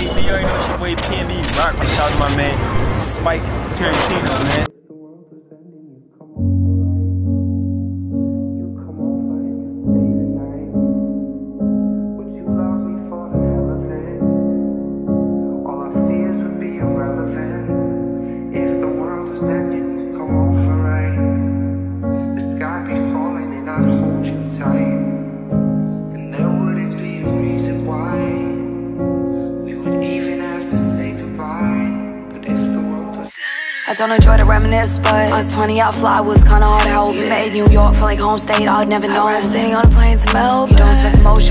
Hey, you already know it's your boy PNB Rock. Shout out to my man Spike Tarantino, man. I don't enjoy to reminisce, but I was 20 out fly was kinda hard to help. You made New York feel like home state, I'd never know. I was sitting on a plane to Melbourne. You don't express emotion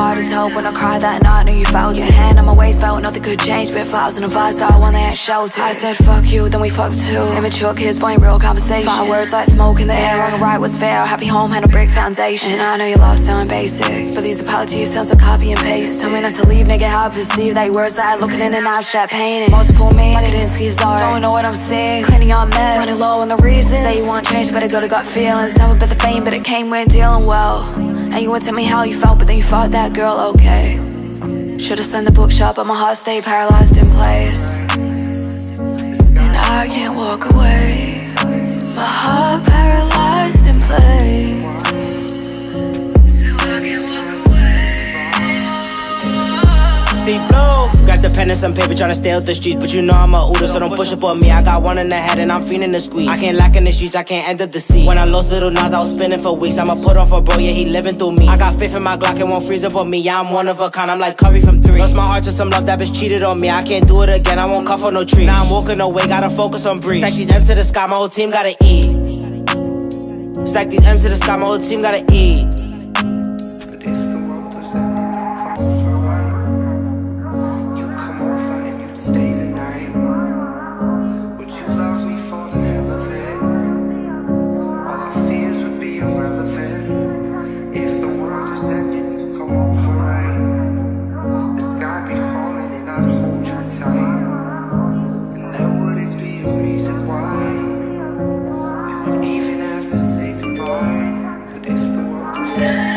hard to tell. When I cried that night, I knew you felt Your hand on my waist, felt nothing could change. Bit flowers and a vibe star, one they ain't shelter. I said fuck you, then we fucked too. Immature kids, point real conversation. Five words like smoke in the air, wrong or right, what's fair. Happy home, had a brick foundation. And I know your love sound basic, but these apologies sound so copy and paste. Tell me not to leave, nigga, how I perceive they words that I looking in an abstract painting. Multiple me, like it is, he's Don't know what I'm saying, cleaning out mess Running low on the reasons Say you want change but I go to gut feelings Never been the fame but it came with dealing well And you would tell me how you felt but then you fought that girl okay. Should've sent the bookshop but my heart stayed paralyzed in place. And I can't walk away. My heart paralyzed in place. So I can't walk away. C Blu Got the pen and some paper trying to stay out the streets, but you know I'm a Uda, so don't push up on me. I got one in the head and I'm feeling the squeeze. I can't lack in the streets, I can't end up the sea. When I lost little Nas, I was spinning for weeks. I'ma put on for bro, yeah, he living through me. I got faith in my Glock, it won't freeze up on me. Yeah, I'm one of a kind, I'm like Curry from three. Lost my heart to some love that bitch cheated on me. I can't do it again, I won't cuff on no tree. Now I'm walking away, gotta focus on breathe. Stack these M's to the sky, my whole team gotta eat. Stack these M's to the sky, my whole team gotta eat.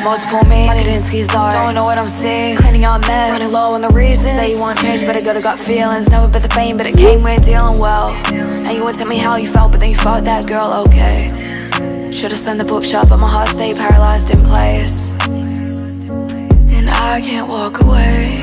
Multiple me, like Kandinsky's art. Don't know what I'm saying, cleaning out mess. Running low on the reasons. Say you want change, but I got to got feelings. Never been the fame, but it came with dealing well. And you would tell me how you felt, but then you fought that girl, okay. Should've sent the bookshop, but my heart stayed paralyzed in place. And I can't walk away